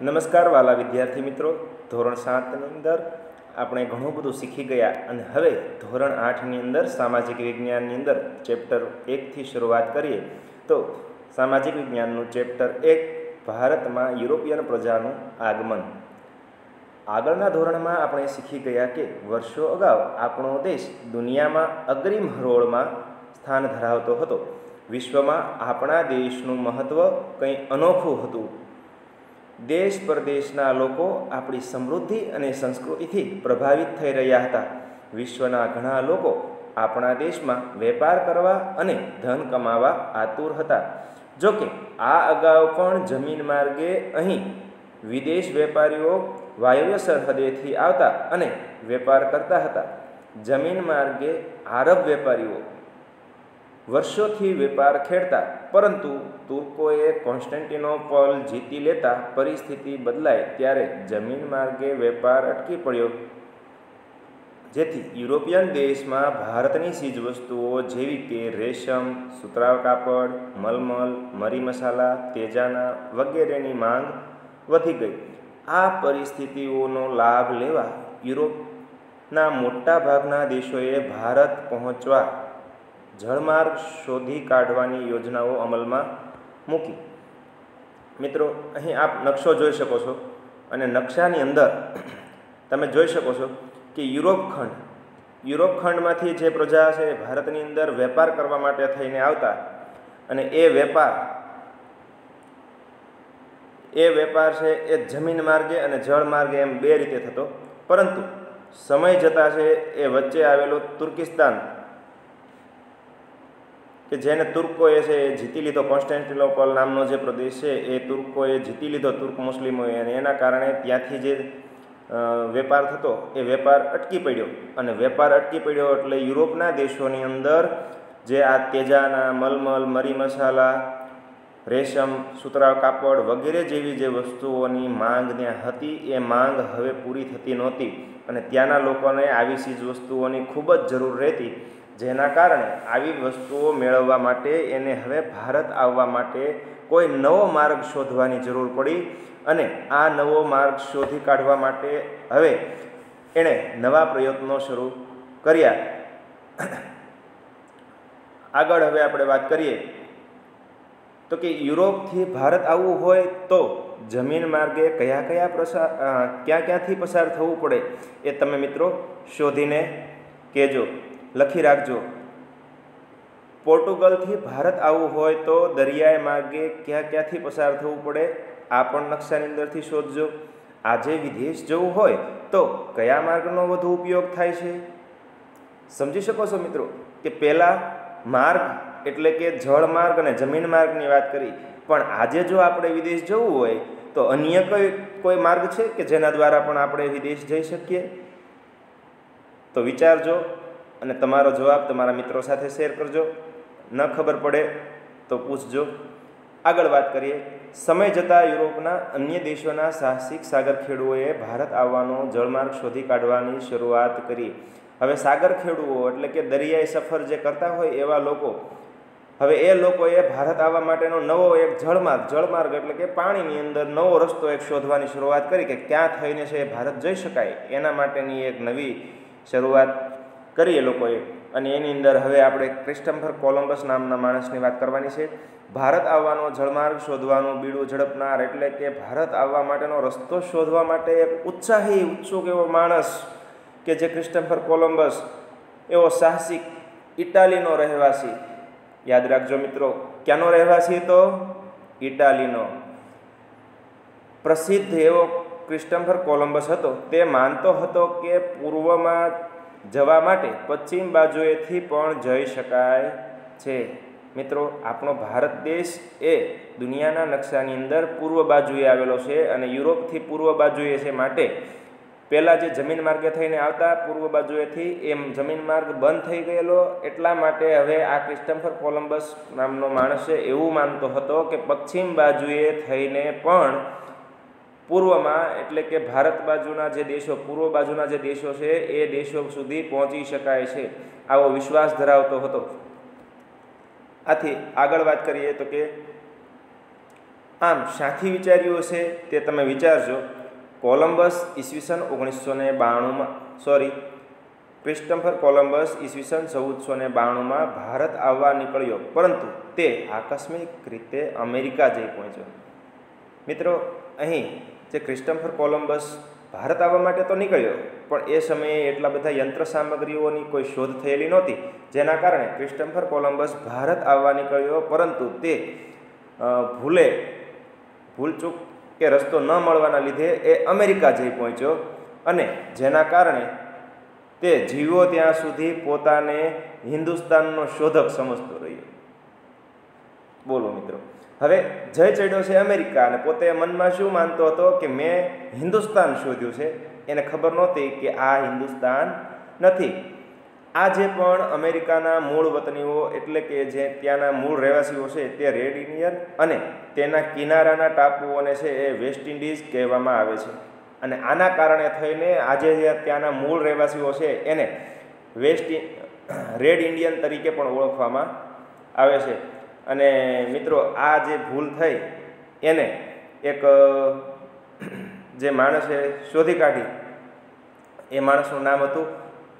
નમસ્કાર વાલા વિદ્યાર્થી મિત્રો. ધોરણ સાતની અંદર આપણે ઘણું બધું શીખી ગયા અને હવે ધોરણ આઠની અંદર સામાજિક વિજ્ઞાનની અંદર ચેપ્ટર એકથી શરૂઆત કરીએ તો સામાજિક વિજ્ઞાનનું ચેપ્ટર એક, ભારતમાં યુરોપિયન પ્રજાનું આગમન. આગળના ધોરણમાં આપણે શીખી ગયા કે વર્ષો અગાઉ આપણો દેશ દુનિયામાં અગ્રીમ હરોળમાં સ્થાન ધરાવતો હતો. વિશ્વમાં આપણા દેશનું મહત્ત્વ કંઈ અનોખું હતું. દેશ પરદેશના લોકો આપણી સમૃદ્ધિ અને સંસ્કૃતિથી પ્રભાવિત થઈ રહ્યા હતા. વિશ્વના ઘણા લોકો આપણા દેશમાં વેપાર કરવા અને ધન કમાવા આતુર હતા. જોકે આ અગાઉ પણ જમીન માર્ગે અહીં વિદેશ વેપારીઓ વાયવ્ય સરહદેથી આવતા અને વેપાર કરતા હતા. જમીન માર્ગે આરબ વેપારીઓ વર્ષોથી વેપાર ખેડતા, પરંતુ તુર્કોએ કોન્સ્ટન્ટિનોપોલ જીતી લેતા પરિસ્થિતિ બદલાય ત્યારે જમીન માર્ગે વેપાર અટકી પડ્યો. જેથી યુરોપિયન દેશમાં ભારતની ચીજવસ્તુઓ જેવી કે રેશમ સુતરાવ કાપડ, મલમલ, મરી મસાલા, તેજાના વગેરેની માંગ વધી ગઈ. આ પરિસ્થિતિઓનો લાભ લેવા યુરોપના મોટા ભાગના દેશોએ ભારત પહોંચવા જળમાર્ગ શોધી કાઢવાની યોજનાઓ અમલમાં મૂકી. મિત્રો, અહીં આપ નકશો જોઈ શકો છો અને નકશાની અંદર તમે જોઈ શકો છો કે યુરોપ ખંડ, યુરોપ ખંડમાંથી જે પ્રજા છે ભારતની અંદર વેપાર કરવા માટે થઈને આવતા અને એ વેપાર એ વેપાર છે એ જમીન માર્ગે અને જળ માર્ગે એમ બે રીતે થતો. પરંતુ સમય જતાં છે એ વચ્ચે આવેલું તુર્કિસ્તાન કે જેને તુર્કોએ છે એ જીતી લીધો, કોન્સ્ટેન્ટિનોપલ નામનો જે પ્રદેશ છે, એ તુર્કોએ જીતી લીધો, તુર્ક મુસ્લિમોએ. અને એના કારણે ત્યાંથી જે વેપાર થતો, એ વેપાર અટકી પડ્યો. અને વેપાર અટકી પડ્યો એટલે યુરોપના દેશોની અંદર જે આ તેજાના મલમલ, મરી મસાલા, રેશમ સુતરાવ કાપડ વગેરે જેવી જે વસ્તુઓની માંગ ત્યાં હતી, એ માંગ હવે પૂરી થતી નહોતી. અને ત્યાંના લોકોને આવી ચીજ વસ્તુઓની ખૂબ જ જરૂર રહેતી. જેના કારણે આવી વસ્તુઓ મેળવવા માટે એને હવે ભારત આવવા માટે કોઈ નવો માર્ગ શોધવાની જરૂર પડી અને આ નવો માર્ગ શોધી કાઢવા માટે હવે એણે નવા પ્રયત્નો શરૂ કર્યા. આગળ હવે આપણે વાત કરીએ તો કે યુરોપથી ભારત આવવું હોય તો જમીન માર્ગે કયા કયા પ્રસાર ક્યાં ક્યાંથી પસાર થવું પડે એ તમે મિત્રો શોધીને કહેજો. લખી રાખજો. પોર્ટુગલથી ભારત આવવું હોય તો દરિયાઈ માર્ગે ક્યાં ક્યાંથી પસાર થવું પડે, આ પણ નકશાની અંદરથી શોધજો. આજે વિદેશ જવું હોય તો કયા માર્ગનો વધુ ઉપયોગ થાય છે? સમજી શકો છો મિત્રો કે પહેલાં માર્ગ એટલે કે જળ માર્ગ અને જમીન માર્ગની વાત કરી. પણ આજે જો આપણે વિદેશ જવું હોય તો અન્ય કોઈ કોઈ માર્ગ છે કે જેના દ્વારા પણ આપણે વિદેશ જઈ શકીએ? તો વિચારજો અને તમારો જવાબ તમારા મિત્રો સાથે શેર કરજો. ન ખબર પડે તો પૂછજો. આગળ વાત કરીએ. સમય જતાં યુરોપના અન્ય દેશોના સાહસિક સાગર ખેડૂઓએ ભારત આવવાનો જળમાર્ગ શોધી કાઢવાની શરૂઆત કરી. હવે સાગર ખેડૂઓ એટલે કે દરિયાઈ સફર જે કરતા હોય એવા લોકો, હવે એ લોકોએ ભારત આવવા માટેનો નવો એક જળમાર્ગ જળમાર્ગ એટલે કે પાણીની અંદર નવો રસ્તો એક શોધવાની શરૂઆત કરી કે ક્યાં થઈને છે એ ભારત જઈ શકાય. એના માટેની એક નવી શરૂઆત કરી એ લોકોએ. અને એની અંદર હવે આપણે ક્રિસ્ટમ્ફર કોલમ્બસ નામના માણસની વાત કરવાની છે. ભારત આવવાનો, જળમાર્ગ શોધવાનું, બીડું ઝડપનાર એટલે કે ભારત આવવા માટેનો રસ્તો શોધવા માટે એક ઉત્સાહી, ઉત્સુક એવો માણસ કે જે ક્રિસ્ટમ્ફર કોલમ્બસ એવો સાહસિક ઇટાલીનો રહેવાસી. યાદ રાખજો મિત્રો, ક્યાંનો રહેવાસી તો ઇટાલીનો. પ્રસિદ્ધ એવો ક્રિસ્ટમ્ફર કોલમ્બસ હતો. તે માનતો હતો કે પૂર્વમાં જવા માટે પશ્ચિમ બાજુએથી પણ જઈ શકાય છે. મિત્રો, આપણો ભારત દેશ એ દુનિયાના નકશાની અંદર પૂર્વ બાજુએ આવેલો છે અને યુરોપથી પૂર્વ બાજુએ છે માટે પહેલાં જે જમીન માર્ગે થઈને આવતા પૂર્વ બાજુએથી એમ જમીન માર્ગ બંધ થઈ ગયેલો. એટલા માટે હવે આ ક્રિસ્ટમ્ફર કોલમ્બસ નામનો માણસ છે, એવું માનતો હતો કે પશ્ચિમ બાજુએ થઈને પણ પૂર્વમાં, એટલે કે ભારત બાજુના જે દેશો, પૂર્વ બાજુના જે દેશો છે, એ દેશો સુધી પહોંચી શકાય છે. આવો વિશ્વાસ ધરાવતો હતો. આથી આગળ વાત કરીએ તો કે, આમ સાથી વિચાર્યું હશે તે તમે વિચારજો. કોલંબસ ઈસવીસન ઓગણીસો ને બાણુંમાં સોરી ક્રિસ્ટમ્ફર કોલંબસ ઈસવીસન ચૌદસો ને બાણુંમાં ભારત આવવા નીકળ્યો. પરંતુ તે આકસ્મિક રીતે અમેરિકા જઈ પહોંચ્યો. મિત્રો, અહીં જે ક્રિસ્ટમ્ફર કોલમ્બસ ભારત આવવા માટે તો નીકળ્યો, પણ એ સમયે એટલા બધા યંત્ર સામગ્રીઓની કોઈ શોધ થયેલી નહોતી, જેના કારણે ક્રિસ્ટમ્ફર કોલંબસ ભારત આવવા નીકળ્યો, પરંતુ તે ભૂલે, ભૂલચૂક કે રસ્તો ન મળવાના લીધે એ અમેરિકા જઈ પહોંચ્યો અને જેના કારણે તે જીવો ત્યાં સુધી પોતાને હિન્દુસ્તાનનો શોધક સમજતો રહ્યો. બોલો મિત્રો. હવે જય ચડ્યો છે અમેરિકા અને પોતે મનમાં શું માનતો હતો કે મેં હિન્દુસ્તાન શોધ્યું છે? એને ખબર નહોતી કે આ હિન્દુસ્તાન નથી. આ જે પણ અમેરિકાના મૂળ વતનીઓ એટલે કે જે ત્યાંના મૂળ રહેવાસીઓ છે તે રેડ ઇન્ડિયન અને તેના કિનારાના ટાપુઓને છે એ વેસ્ટ ઇન્ડિઝ કહેવામાં આવે છે. અને આના કારણે થઈને આજે જે ત્યાંના મૂળ રહેવાસીઓ છે એને વેસ્ટ રેડ ઇન્ડિયન તરીકે પણ ઓળખવામાં આવે છે. અને મિત્રો, આ જે ભૂલ થઈ, એને એક જે માણસે શોધી કાઢી, એ માણસનું નામ હતું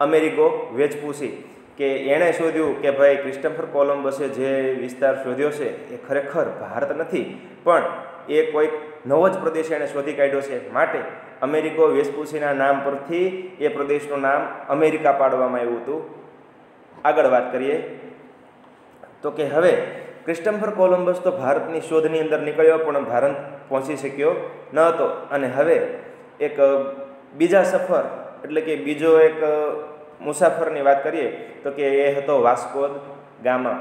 અમેરિકો વેચપુસી, કે એણે શોધ્યું કે ભાઈ, ક્રિસ્ટોફર કોલમ્બસે જે વિસ્તાર શોધ્યો છે, એ ખરેખર ભારત નથી, પણ એ કોઈક નવો જ પ્રદેશ એણે શોધી કાઢ્યો છે. માટે અમેરિકો વેસ્પુસીના નામ પરથી એ પ્રદેશનું નામ અમેરિકા પાડવામાં આવ્યું હતું. આગળ વાત કરીએ. તો કે હવે ક્રિસ્ટમ્ફર કોલમ્બસ તો ભારતની શોધની અંદર નીકળ્યો, પણ ભારત પહોંચી શક્યો ન હતો. અને હવે એક બીજા સફર, એટલે કે બીજો એક મુસાફરની વાત કરીએ, તો કે એ હતો વાસ્કોદ ગામા.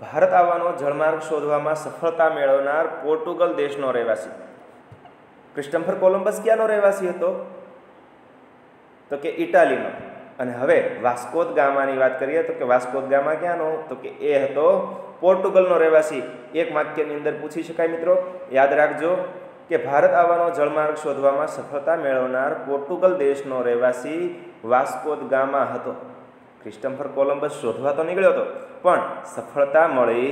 ભારત આવવાનો જળમાર્ગ શોધવામાં સફળતા મેળવનાર પોર્ટુગલ દેશનો રહેવાસી. ક્રિસ્ટમ્ફર કોલમ્બસ ક્યાંનો રહેવાસી હતો? તો કે ઇટાલીનો. અને હવે વાસ્કોદ ગામાની વાત કરીએ, તો કે વાસ્કોદ ગામા ક્યાંનો? તો કે એ હતો પોર્ટુગલનો રહેવાસી એક વાક્યની અંદર પૂછી શકાય મિત્રો. યાદ રાખજો કે ભારત આવવાનો જળમાર્ગ શોધવામાં સફળતા મેળવનાર પોર્ટુગલ દેશનો રહેવાસી વાસ્કોદ ગામા હતો. ક્રિસ્ટમ્ફર કોલમ્બસ શોધવા તો નીકળ્યો હતો, પણ સફળતા મળી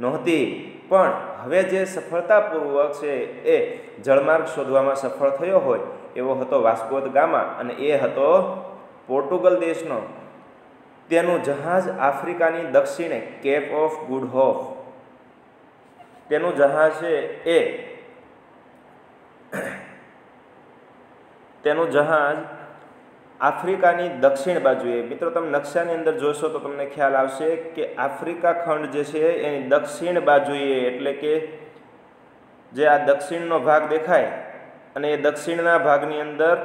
નહોતી. પણ હવે જે સફળતાપૂર્વક છે એ જળમાર્ગ શોધવામાં સફળ થયો હોય એવો હતો વાસ્કોદ ગામા અને એ હતો પોર્ટુગલ દેશનો તેનું જહાજ આફ્રિકાની દક્ષિણે, કેપ ઓફ ગુડ હોફ. તેનું જહાજ છે એ. તેનું જહાજ આફ્રિકાની દક્ષિણ બાજુએ. મિત્રો, તમે નકશાની અંદર જોશો તો તમને ખ્યાલ આવશે કે આફ્રિકા ખંડ જે છે એની દક્ષિણ બાજુએ, એટલે કે જે આ દક્ષિણનો ભાગ દેખાય, અને એ દક્ષિણના ભાગની અંદર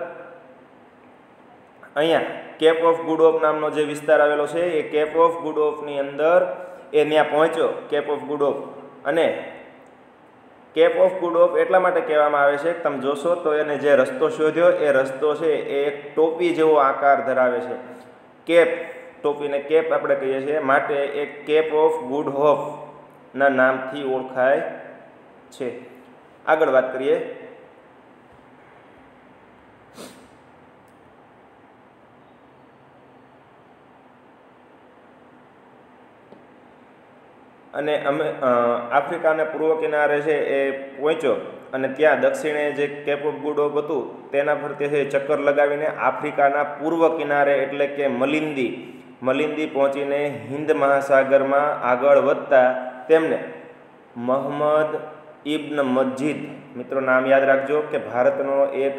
અહીંયા કેપ ઓફ ગુડ ઓફ નામનો જે વિસ્તાર આવેલો છે, એ કેપ ઓફ ગુડ ઓફની અંદર એ ત્યાં પહોંચ્યો, કેપ ઓફ ગુડ ઓફ. અને કેપ ઓફ ગુડ ઓફ એટલા માટે કહેવામાં આવે છે તમે જોશો તો એને જે રસ્તો શોધ્યો, એ રસ્તો છે, એ એક ટોપી જેવો આકાર ધરાવે છે. કેપ ટોપીને કેપ આપણે કહીએ છીએ, માટે એક કેપ ઓફ ગુડ હોફ ના નામથી ઓળખાય છે. આગળ વાત કરીએ. અને અમે આફ્રિકાના પૂર્વ કિનારે છે એ પહોંચ્યો અને ત્યાં દક્ષિણે જે કેપ ઓફ ગુડ ઓફ હતું, તેના ફરતે તે ચક્કર લગાવીને આફ્રિકાના પૂર્વ કિનારે એટલે કે મલિંદી મલિંદી પહોંચીને હિન્દ મહાસાગરમાં આગળ વધતા તેમને મહમ્મદ ઇબ્ન મસ્જિદ મિત્રો નામ યાદ રાખજો કે ભારતનો એક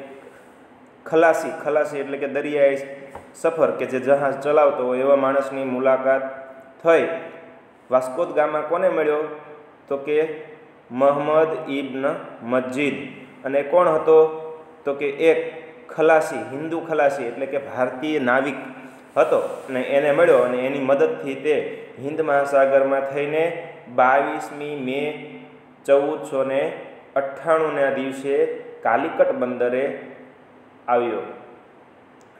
ખલાસી ખલાસી એટલે કે દરિયાઈ સફર કે જે જહાજ ચલાવતો હોય એવા માણસની મુલાકાત થઈ. વાસ્કોદ ગામમાં કોને મળ્યો? તો કે મહમ્મદ ઇબ્ન મસ્જિદ અને કોણ હતો? તો કે એક ખલાસી, હિન્દુ ખલાસી, એટલે કે ભારતીય નાવિક હતો. અને એને મળ્યો અને એની મદદથી તે હિન્દ મહાસાગરમાં થઈને બાવીસમી મે ચૌદસો ને અઠ્ઠાણુંના દિવસે કાલિકટ બંદરે આવ્યો.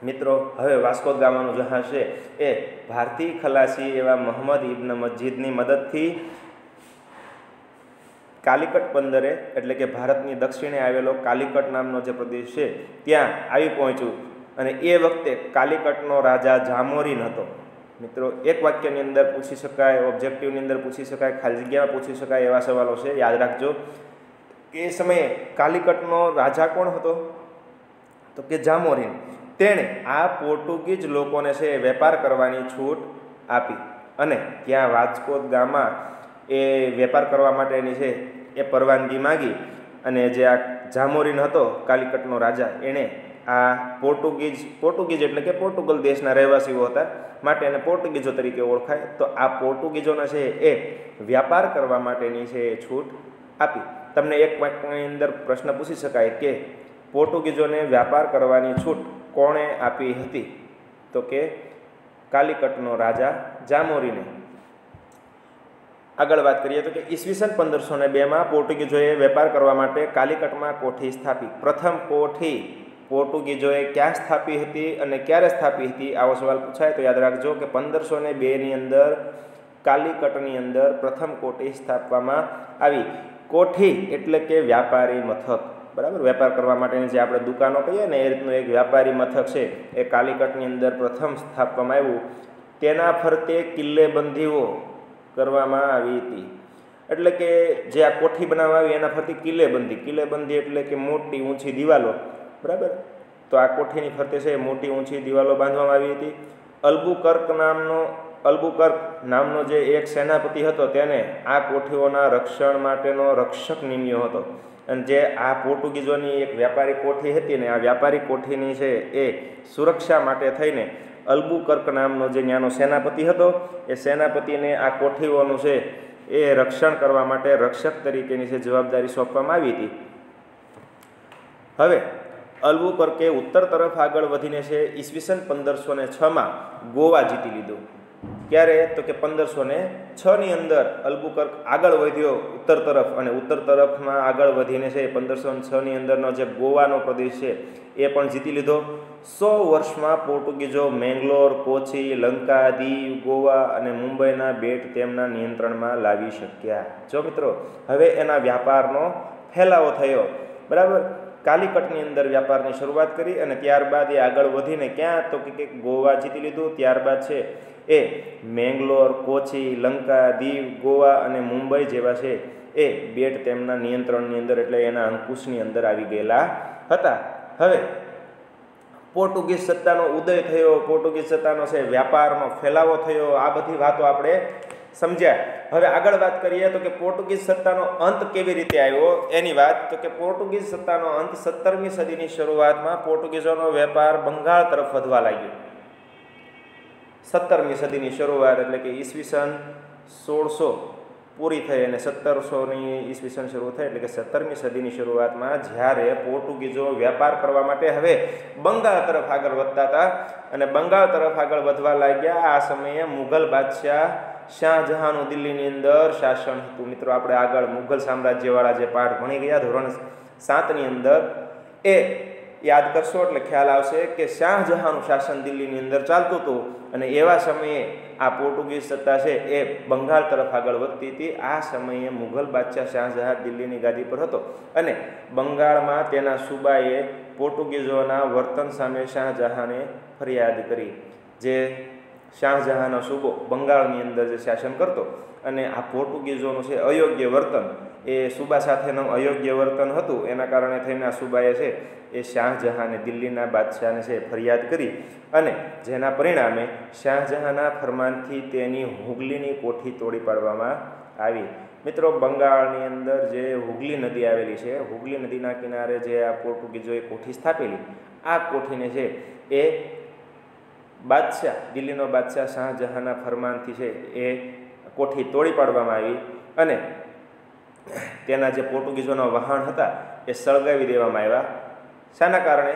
મિત્રો, હવે વાસ્કો ગામાનું જહાજ છે એ ભારતીય ખલાસી એવા મોહમ્મદ ઇબ્ન મસ્જિદની મદદથી કાલિકટ બંદરે, એટલે કે ભારતની દક્ષિણે આવેલો કાલિકટ નામનો જે પ્રદેશ છે, ત્યાં આવી પહોંચ્યું અને એ વખતે કાલિકટનો રાજા જામોરીન હતો. મિત્રો, એક વાક્યની અંદર પૂછી શકાય ઓબ્જેક્ટિવની અંદર પૂછી શકાય, ખાલી જગ્યામાં પૂછી શકાય એવા સવાલો છે, યાદ રાખજો. એ સમયે કાલિકટનો રાજા કોણ હતો? તો કે જામોરીન. તેણે આ પોર્ટુગીઝ લોકોને છે વેપાર કરવાની છૂટ આપી અને ત્યાં વાસ્કો ગામમાં એ વેપાર કરવા માટેની છે એ પરવાનગી માગી અને જે આ જામોરીન હતો, કાલિકટનો રાજા, એણે આ પોર્ટુગીઝ પોર્ટુગીઝ એટલે કે પોર્ટુગલ દેશના રહેવાસીઓ હતા, માટે એને પોર્ટુગીઝો તરીકે ઓળખાય, તો આ પોર્ટુગીઝોના છે એ વ્યાપાર કરવા માટેની છે એ છૂટ આપી. તમને એક વાક્યની અંદર પ્રશ્ન પૂછી શકાય કે પોર્ટુગીઝોને વ્યાપાર કરવાની છૂટ કોણે આપી હતી? તો કે કાલિકટનો રાજા જામોરીને. આગળ વાત કરીએ તો કે ઈસવીસન પંદરસો ને બેમાં પોર્ટુગીઝોએ વેપાર કરવા માટે કાલિકટમાં કોઠી સ્થાપી. પ્રથમ કોઠી પોર્ટુગીઝોએ ક્યાં સ્થાપી હતી અને ક્યારે સ્થાપી હતી? આવો સવાલ પૂછાય તો યાદ રાખજો કે પંદરસો ને બેની અંદર કાલિકટની અંદર પ્રથમ કોઠી સ્થાપવામાં આવી. કોઠી એટલે કે વ્યાપારી મથક. બરાબર? વેપાર કરવા માટેની જે આપણે દુકાનો કહીએ ને, એ રીતનું એક વ્યાપારી મથક છે. એ કાલિકટની અંદર પ્રથમ સ્થાપવામાં આવ્યું. તેના ફરતે કિલ્લેબંધીઓ કરવામાં આવી હતી. એટલે કે જે આ કોઠી બનાવવામાં આવી, એના ફરતી કિલ્લેબંધી કિલ્લેબંધી એટલે કે મોટી ઊંચી દિવાલો. બરાબર? તો આ કોઠીની ફરતે છે મોટી ઊંચી દિવાલો બાંધવામાં આવી હતી. અલ્બુકર્ક નામનો અલ્બુકર્ક નામનો જે એક સેનાપતિ હતો, તેને આ કોઠીઓના રક્ષણ માટેનો રક્ષક નિમ્યો હતો. અને જે આ પોર્ટુગીઝોની એક વ્યાપારી કોઠી હતી ને, આ વ્યાપારી કોઠીની છે એ સુરક્ષા માટે થઈને અલ્બુકર્ક નામનો જે ત્યાંનો સેનાપતિ હતો, એ સેનાપતિને આ કોઠીઓનું છે એ રક્ષણ કરવા માટે રક્ષક તરીકેની છે જવાબદારી સોંપવામાં આવી હતી. હવે, અલ્બુકર્કે ઉત્તર તરફ આગળ વધીને છે ઈસવીસન પંદરસો ને છમાં ગોવા જીતી લીધું. ક્યારે તો કે પંદરસો ને છની અંદર અલ્બુકર્ક આગળ વધ્યો ઉત્તર તરફ અને ઉત્તર તરફમાં આગળ વધીને છે પંદરસો છની અંદરનો જે ગોવાનો પ્રદેશ છે એ પણ જીતી લીધો. સો વર્ષમાં પોર્ટુગીઝો મેંગ્લોર, કોચી, લંકા, દીવ, ગોવા અને મુંબઈના બેટ તેમના નિયંત્રણમાં લાવી શક્યા. જો મિત્રો, હવે એના વ્યાપારનો ફેલાવો થયો. બરાબર? કાલિકટની અંદર વ્યાપારની શરૂઆત કરી અને ત્યારબાદ એ આગળ વધીને ક્યાં તો કે ગોવા જીતી લીધું. ત્યારબાદ છે એ મેંગ્લોર, કોચી, લંકા, દીવ, ગોવા અને મુંબઈ જેવા છે એ બેટ તેમના નિયંત્રણની અંદર એટલે એના અંકુશની અંદર આવી ગયેલા હતા. હવે પોર્ટુગીઝ સત્તાનો ઉદય થયો. પોર્ટુગીઝ સત્તાનો છે, વ્યાપારનો ફેલાવો થયો. આ બધી વાતો આપણે સમજ્યા. હવે આગળ વાત કરીએ તો કે પોર્ટુગીઝ સત્તાનો અંત કેવી રીતે આવ્યો? એની વાત તો કે પોર્ટુગીઝ સત્તાનો અંત સત્તરમી સદીની શરૂઆતમાં પોર્ટુગીઝોનો વેપાર બંગાળ તરફ વધવા લાગ્યો. સત્તરમી સદીની શરૂઆત એટલે કે ઈસવીસન સોળસો પૂરી થઈ અને સત્તરસોની ઈસવીસન શરૂ થઈ એટલે કે સત્તરમી સદીની શરૂઆતમાં જ્યારે પોર્ટુગીઝો વ્યાપાર કરવા માટે હવે બંગાળ તરફ આગળ વધતા હતા અને બંગાળ તરફ આગળ વધવા લાગ્યા. આ સમયે મુઘલ બાદશાહ શાહજહાંનું દિલ્હીની અંદર શાસન હતું. મિત્રો, આપણે આગળ મુઘલ સામ્રાજ્યવાળા જે પાઠ ભણી ગયા, ધોરણ સાતની અંદર, એ યાદ કરશો એટલે ખ્યાલ આવશે કે શાહજહાંનું શાસન દિલ્હીની અંદર ચાલતું હતું અને એવા સમયે આ પોર્ટુગીઝ સત્તા છે એ બંગાળ તરફ આગળ વધતી હતી. આ સમયે મુઘલ બાદશાહ શાહજહાં દિલ્હીની ગાદી પર હતો અને બંગાળમાં તેના સુબાએ પોર્ટુગીઝોના વર્તન સામે શાહજહાંને ફરિયાદ કરી, જે શાહજહાંનો સૂબો બંગાળની અંદર જે શાસન કરતો અને આ પોર્ટુગીઝોનું છે અયોગ્ય વર્તન, એ સુબા સાથેનું અયોગ્ય વર્તન હતું, એના કારણે થઈને આ સુબાએ છે, એ શાહજહાંને દિલ્હીના બાદશાહને છે ફરિયાદ કરી અને જેના પરિણામે શાહજહાંના ફરમાનથી તેની હુગલીની કોઠી તોડી પાડવામાં આવી. મિત્રો, બંગાળની અંદર જે હુગલી નદી આવેલી છે, હુગલી નદીના કિનારે જે આ પોર્ટુગીઝોએ કોઠી સ્થાપેલી, આ કોઠીને છે એ બાદશાહ, દિલ્હીનો બાદશાહ શાહજહાંના ફરમાનથી છે એ કોઠી તોડી પાડવામાં આવી અને તેના જે પોર્ટુગીઝોના વહાણ હતા એ સળગાવી દેવામાં આવ્યા. શાના કારણે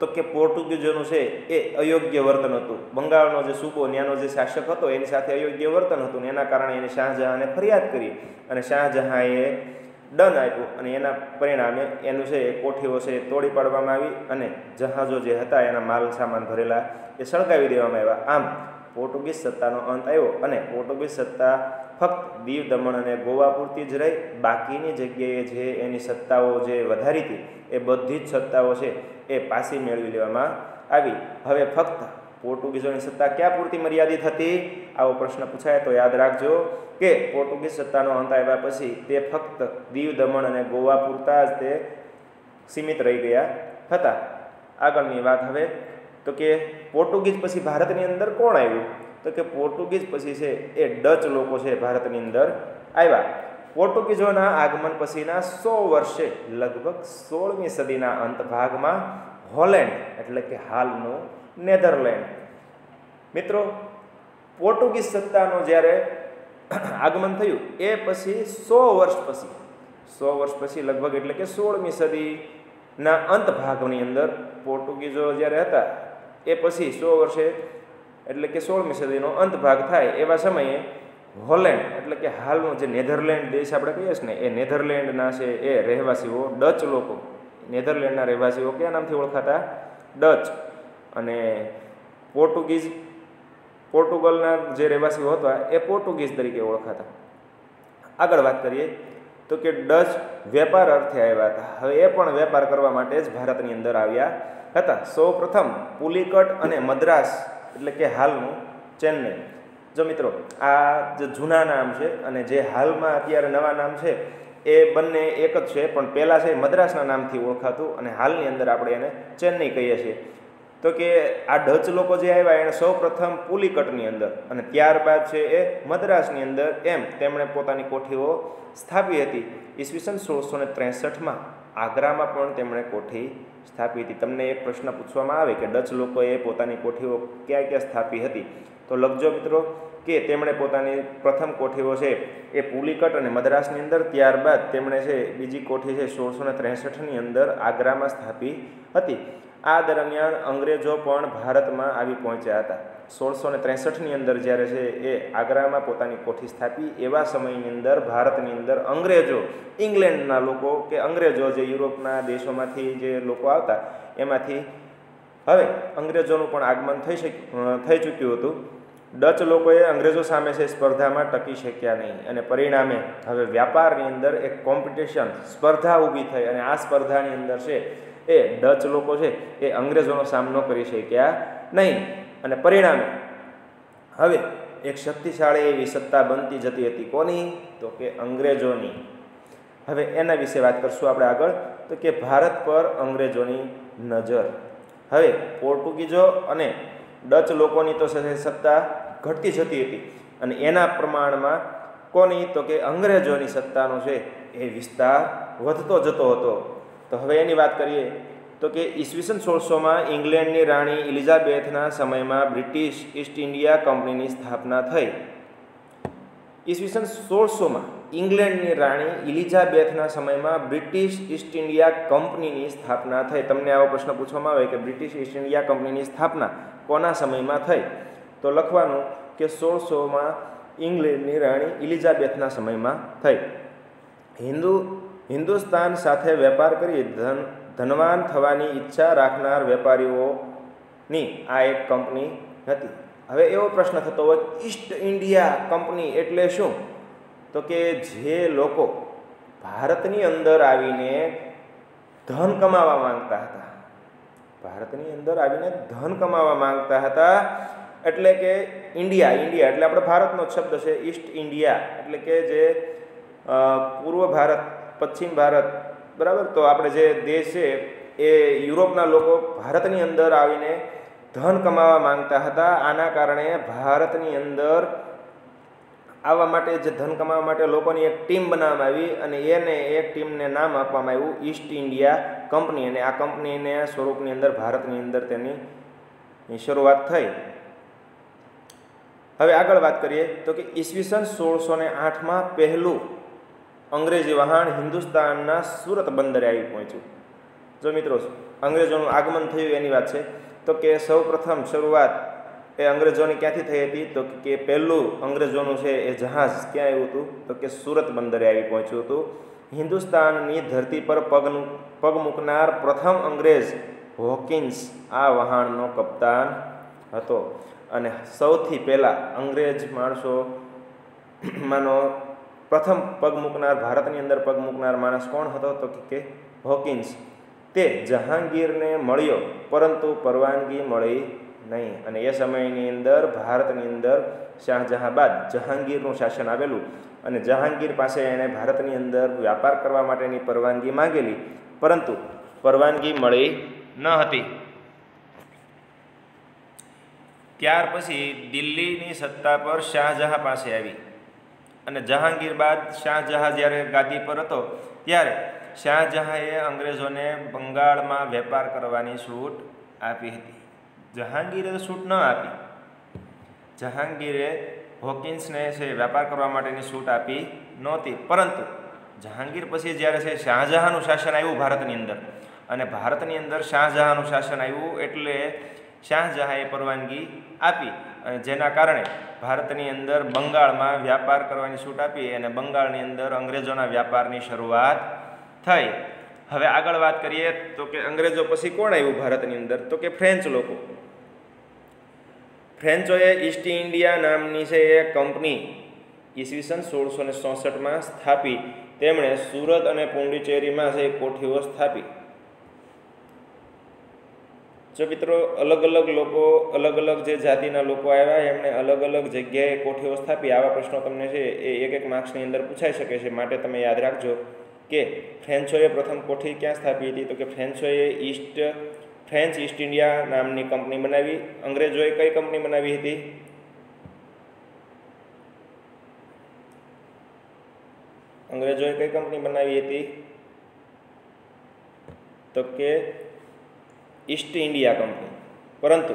તો કે પોર્ટુગીઝોનું છે એ અયોગ્ય વર્તન હતું. બંગાળનો જે સૂબો, ત્યાંનો જે શાસક હતો, એની સાથે અયોગ્ય વર્તન હતું એના કારણે એને શાહજહાંને ફરિયાદ કરી અને શાહજહાંએ દંડ આપ્યો અને એના પરિણામે એનું છે કોઠીઓ છે તોડી પાડવામાં આવી અને જહાજો જે હતા એના માલ સામાન ભરેલા એ સળગાવી દેવામાં આવ્યા. આમ પોર્ટુગીઝ સત્તાનો અંત આવ્યો અને પોર્ટુગીઝ સત્તા ફક્ત દીવ, દમણ અને ગોવા પૂરતી જ રહી. બાકીની જગ્યાએ જે એની સત્તાઓ જે વધારી હતી એ બધી જ સત્તાઓ છે એ પાછી મેળવી લેવામાં આવી. હવે ફક્ત પોર્ટુગીઝોની સત્તા ક્યાં પૂરતી મર્યાદિત હતી? આવો પ્રશ્ન પૂછાય તો યાદ રાખજો કે પોર્ટુગીઝ સત્તાનો અંત આવ્યા પછી તે ફક્ત દીવ, દમણ અને ગોવા પૂરતા જ તે સીમિત રહી ગયા હતા. આગળની વાત હવે તો કે પોર્ટુગીઝ પછી ભારતની અંદર કોણ આવ્યું? તો કે પોર્ટુગીઝ પછી છે એ ડચ લોકો છે ભારતની અંદર આવ્યા. પોર્ટુગીઝોના આગમન પછીના સો વર્ષે, લગભગ સોળમી સદીના અંત ભાગમાં હોલેન્ડ એટલે કે હાલનું નેધરલેન્ડ. મિત્રો, પોર્ટુગીઝ સત્તાનો જ્યારે આગમન થયું, એ પછી સો વર્ષ પછી, સો વર્ષ પછી લગભગ એટલે કે સોળમી સદીના અંત ભાગની અંદર પોર્ટુગીઝો જ્યારે હતા, એ પછી સો વર્ષે એટલે કે સોળમી સદીનો અંત ભાગ થાય એવા સમયે હોલેન્ડ, એટલે કે હાલનો જે નેધરલેન્ડ દેશ આપણે કહીએ છીએ ને, એ નેધરલેન્ડના છે એ રહેવાસીઓ, ડચ લોકો. નેધરલેન્ડના રહેવાસીઓ કયા નામથી ઓળખાતા? ડચ. અને પોર્ટુગીઝ, પોર્ટુગલના જે રહેવાસીઓ હતા, એ પોર્ટુગીઝ તરીકે ઓળખાતા. આગળ વાત કરીએ તો કે ડચ વેપાર અર્થે આવ્યા હતા. હવે એ પણ વેપાર કરવા માટે જ ભારતની અંદર આવ્યા હતા. સૌ પ્રથમ પુલિકટ અને મદ્રાસ એટલે કે હાલનું ચેન્નઈ. જો મિત્રો, આ જે જૂના નામ છે અને જે હાલમાં અત્યારે નવા નામ છે, એ બંને એક જ છે, પણ પહેલાં છે મદ્રાસના નામથી ઓળખાતું અને હાલની અંદર આપણે એને ચેન્નઈ કહીએ છીએ. તો કે આ ડચ લોકો જે આવ્યા એણે સૌ પ્રથમ પુલિકટની અંદર અને ત્યારબાદ છે એ મદ્રાસની અંદર એમ તેમણે પોતાની કોઠીઓ સ્થાપી હતી. ઈસવીસન સોળસો ને ત્રેસઠમાં આગ્રામાં પણ તેમણે કોઠી સ્થાપી હતી. તમને એક પ્રશ્ન પૂછવામાં આવે કે ડચ લોકોએ પોતાની કોઠીઓ ક્યાં ક્યાં સ્થાપી હતી? તો લખજો મિત્રો કે તેમણે પોતાની પ્રથમ કોઠીઓ છે એ પુલિકટ અને મદ્રાસની અંદર, ત્યારબાદ તેમણે છે બીજી કોઠી છે સોળસો ને ત્રેસઠની અંદર આગ્રામાં સ્થાપી હતી. આ દરમિયાન અંગ્રેજો પણ ભારતમાં આવી પહોંચ્યા હતા. સોળસો ને ત્રેસઠની અંદર જ્યારે છે એ આગ્રામાં પોતાની કોઠી સ્થાપી, એવા સમયની અંદર ભારતની અંદર અંગ્રેજો, ઇંગ્લેન્ડના લોકો કે અંગ્રેજો જે યુરોપના દેશોમાંથી જે લોકો આવતા, એમાંથી હવે અંગ્રેજોનું પણ આગમન થઈ શક થઈ ચૂક્યું હતું. ડચ લોકોએ અંગ્રેજો સામે છે સ્પર્ધામાં ટકી શક્યા નહીં. અને પરિણામે હવે વ્યાપારની અંદર એક કોમ્પિટિશન સ્પર્ધા ઊભી થઈ અને આ સ્પર્ધાની અંદર છે એ ડચ લોકો છે એ અંગ્રેજોનો સામનો કરી શક્યા નહીં. અને પરિણામે હવે એક શક્તિશાળી એવી સત્તા બનતી જતી હતી કોની? તો કે અંગ્રેજોની. હવે એના વિશે વાત કરશું આપણે આગળ. તો કે ભારત પર અંગ્રેજોની નજર. હવે પોર્ટુગીઝો અને ડચ લોકોની તો સત્તા. ઘટતી જતી હતી. અને એના પ્રમાણમાં કોની? તો કે અંગ્રેજોની સત્તાનો છે એ વિસ્તાર વધતો જતો હતો. તો હવે એની વાત કરીએ, તો કે ઈસવીસન સોળસોમાં ઇંગ્લેન્ડની રાણી ઇલિઝાબેથના સમયમાં બ્રિટિશ ઈસ્ટ ઇન્ડિયા કંપનીની સ્થાપના થઈ. ઈસવીસન સોળસોમાં ઇંગ્લેન્ડની રાણી ઇલિઝાબેથના સમયમાં બ્રિટિશ ઈસ્ટ ઇન્ડિયા કંપનીની સ્થાપના થઈ. તમને આવો પ્રશ્ન પૂછવામાં આવે કે બ્રિટિશ ઈસ્ટ ઇન્ડિયા કંપનીની સ્થાપના કોના સમયમાં થઈ? તો લખવાનું કે સોળસોમાં ઇંગ્લેન્ડની રાણી ઇલિઝાબેથના સમયમાં થઈ. હિન્દુ, હિન્દુસ્તાન સાથે વેપાર કરી ધન, ધનવાન થવાની ઈચ્છા રાખનાર વેપારીઓની આ એક કંપની હતી. હવે એવો પ્રશ્ન થતો હોય, ઈસ્ટ ઇન્ડિયા કંપની એટલે શું? તો કે જે લોકો ભારતની અંદર આવીને ધન કમાવા માંગતા હતા. ભારતની અંદર આવીને ધન કમાવા માંગતા હતા એટલે કે ઇન્ડિયા ઇન્ડિયા, એટલે આપણે ભારતનો શબ્દ છે ઈસ્ટ ઇન્ડિયા એટલે કે જે પૂર્વ ભારત, પશ્ચિમ ભારત, બરાબર? તો આપણે જે દેશ છે, એ યુરોપના લોકો ભારતની અંદર આવીને ધન કમાવા માંગતા હતા. આના કારણે ભારતની અંદર આવવા માટે, જે ધન કમાવા માટે લોકોની એક ટીમ બનાવવામાં આવી અને એને એક ટીમને નામ આપવામાં આવ્યું ઈસ્ટ ઇન્ડિયા કંપની અને આ કંપનીને સ્વરૂપની અંદર ભારતની અંદર તેની શરૂઆત થઈ. હવે આગળ વાત કરીએ તો કે ઈસવીસન સોળસો ને આઠમાં પહેલું અંગ્રેજી વહાણ હિન્દુસ્તાનના સુરત બંદરે આવી પહોંચ્યું. જો મિત્રો, અંગ્રેજોનું આગમન થયું એની વાત છે. તો કે સૌ પ્રથમ શરૂઆત એ અંગ્રેજોની ક્યાંથી થઈ હતી? તો કે પહેલું અંગ્રેજોનું છે એ જહાજ ક્યાં આવ્યું હતું? તો કે સુરત બંદરે આવી પહોંચ્યું હતું. હિન્દુસ્તાનની ધરતી પર પગ પગ મૂકનાર પ્રથમ અંગ્રેજ હોકિન્સ આ વહાણનો કપ્તાન હતો. અને સૌથી પહેલાં અંગ્રેજ માણસો માનો પ્રથમ પગ મૂકનાર, ભારતની અંદર પગ મૂકનાર માણસ કોણ હતો તો કે હોકિન્સ. તે જહાંગીરને મળ્યો, પરંતુ પરવાનગી મળી નહીં. અને એ સમયની અંદર ભારતની અંદર શાહજહાં બાદ જહાંગીરનું શાસન આવેલું અને જહાંગીર પાસે એણે ભારતની અંદર વ્યાપાર કરવા માટેની પરવાનગી માંગેલી, પરંતુ પરવાનગી મળી ન હતી. ત્યાર પછી દિલ્હીની સત્તા પર શાહજહાં પાસે આવી. અને જહાંગીર બાદ શાહજહાં જ્યારે ગાદી પર હતો, ત્યારે શાહજહાંએ અંગ્રેજોને બંગાળમાં વેપાર કરવાની છૂટ આપી હતી. જહાંગીરે છૂટ ન આપી. જહાંગીરે હોકિન્સને છે વેપાર કરવા માટેની છૂટ આપી નહોતી, પરંતુ જહાંગીર પછી જ્યારે છે શાહજહાંનું શાસન આવ્યું ભારતની અંદર. અને ભારતની અંદર શાહજહાંનું શાસન આવ્યું એટલે શાહજહાંએ પરવાનગી આપી અને જેના કારણે ભારતની અંદર બંગાળમાં વ્યાપાર કરવાની છૂટ આપી અને બંગાળની અંદર અંગ્રેજોના વ્યાપારની શરૂઆત થઈ. હવે આગળ વાત કરીએ તો કે અંગ્રેજો પછી કોણ આવ્યું ભારતની અંદર? તો કે ફ્રેન્ચ લોકો. ફ્રેન્ચોએ ઈસ્ટ ઇન્ડિયા નામની છે એ કંપની ઈસવીસન સોળસો ને ચોસઠમાં સ્થાપી. તેમણે સુરત અને પોંડિચેરીમાં છે કોઠીઓ સ્થાપી. જો મિત્રો, અલગ અલગ લોકો, અલગ અલગ જે જાતિના લોકો આવ્યા એમણે અલગ અલગ જગ્યાએ કોઠીઓ સ્થાપી. આવા પ્રશ્નો તમને છે, એ એક એક માર્ક્સની અંદર પૂછાઈ શકે છે. માટે તમે યાદ રાખજો કે ફ્રેન્ચોએ પ્રથમ કોઠી ક્યાં સ્થાપી હતી? તો કે ફ્રેન્ચોએ ઈસ્ટ, ફ્રેન્ચ ઈસ્ટ ઇન્ડિયા નામની કંપની બનાવી. અંગ્રેજોએ કઈ કંપની બનાવી હતી? અંગ્રેજોએ કઈ કંપની બનાવી હતી? તો કે ઈસ્ટ ઇન્ડિયા કંપની પરંતુ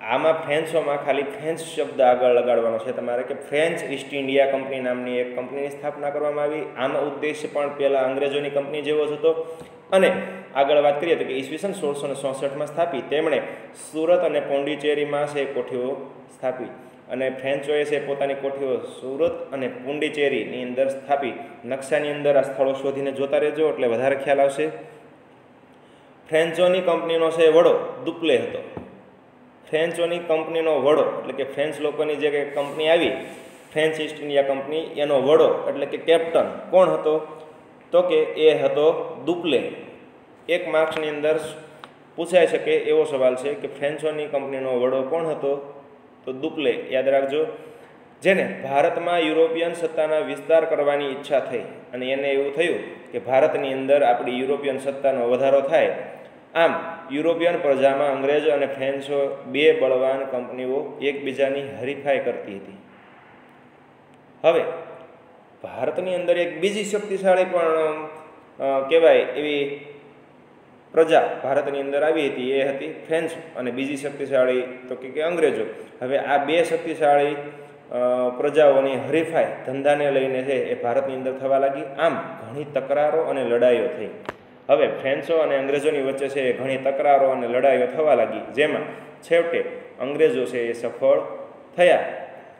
આમાં ફ્રેન્ચોમાં ખાલી ફ્રેન્ચ શબ્દ આગળ લગાડવાનો છે તમારે કે ફ્રેન્ચ ઈસ્ટ ઇન્ડિયા કંપની નામની એક કંપનીની સ્થાપના કરવામાં આવી. આનો ઉદ્દેશ્ય પણ પહેલાં અંગ્રેજોની કંપની જેવો જ હતો. અને આગળ વાત કરીએ તો કે ઈસવીસન સોળસો ને ચોસઠમાં સ્થાપી. તેમણે સુરત અને પોંડિચેરીમાં છે કોઠીઓ સ્થાપી. અને ફ્રેન્ચોએ છે પોતાની કોઠીઓ સુરત અને પુંડિચેરીની અંદર સ્થાપી. નકશાની અંદર આ સ્થળો શોધીને જોતા રહેજો, એટલે વધારે ખ્યાલ આવશે. ફ્રેન્ચોની કંપનીનો છે વડો, દુપલે હતો. ફ્રેન્ચોની કંપનીનો વડો, એટલે કે ફ્રેન્ચ લોકોની જે કંપની આવી, ફ્રેન્ચ ઈસ્ટ ઇન્ડિયા કંપની, એનો વડો, એટલે કે કેપ્ટન, કોણ હતો? તો કે એ હતો દુપલે. એક માર્ક્સની અંદર પૂછાઈ શકે એવો સવાલ છે કે ફ્રેન્ચોની કંપનીનો વડો કોણ હતો? તો દુપલે, યાદ રાખજો. જેને ભારતમાં યુરોપિયન સત્તાના વિસ્તાર કરવાની ઈચ્છા થઈ, અને એને એવું થયું કે ભારતની અંદર આપણી યુરોપિયન સત્તાનો વધારો થાય આમ, યુરોપિયન પ્રજામાં અંગ્રેજો અને ફ્રેન્ચો બે બળવાન કંપનીઓ એકબીજાની હરીફાઈ કરતી હતી. હવે, ભારતની અંદર એક બીજી શક્તિશાળી પણ કહેવાય એવી પ્રજા ભારતની અંદર આવી હતી, એ હતી ફ્રેન્ચ અને બીજી શક્તિશાળી તો કે અંગ્રેજો. હવે આ બે શક્તિશાળી પ્રજાઓની હરીફાઈ ધંધાને લઈને છે એ ભારતની અંદર થવા લાગી. આમ, ઘણી તકરારો અને લડાઈઓ થઈ. હવે ફ્રેન્ચો અને અંગ્રેજોની વચ્ચે છે એ ઘણી તકરારો અને લડાઈઓ થવા લાગી, જેમાં છેવટે અંગ્રેજો છે એ સફળ થયા.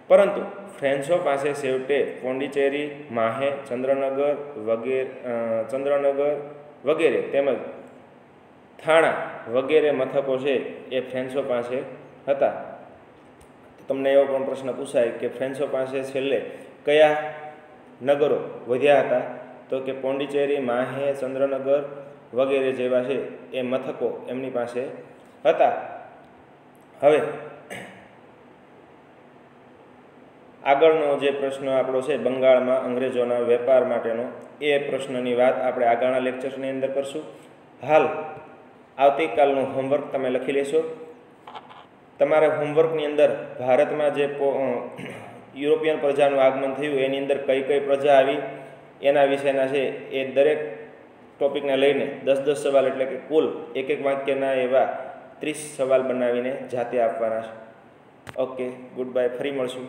પરંતુ ફ્રેન્ચો પાસે છેવટે પોંડિચેરી, માહે, ચંદ્રનગર વગેરે ચંદ્રનગર વગેરે તેમજ થાણા વગેરે મથકો છે એ ફ્રેન્ચો પાસે હતા. તમને એવો પણ પ્રશ્ન પૂછાય કે ફ્રેન્ચો પાસે છેલ્લે કયા નગરો વધ્યા હતા? તો કે પોંડિચેરી, માહે, ચંદ્રનગર વગેરે જેવા છે એ મથકો એમની પાસે હતા. હવે આગળનો જે પ્રશ્ન આપણો છે બંગાળમાં અંગ્રેજોના વેપાર માટેનો, એ પ્રશ્નની વાત આપણે આગળના લેક્ચર્સની અંદર કરશું. હાલ, આવતીકાલનું હોમવર્ક તમે લખી લેશો. તમારે હોમવર્કની અંદર ભારતમાં જે યુરોપિયન પ્રજાનું આગમન થયું, એની અંદર કઈ કઈ પ્રજા આવી? એના વિશેના છે એ દરેક ટોપિકને લઈને દસ દસ સવાલ એટલે કે કુલ એક એક વાક્યના એવા ત્રીસ સવાલ બનાવીને જાતે આપવાના છે. ઓકે ગુડ બાય ફરી મળશું.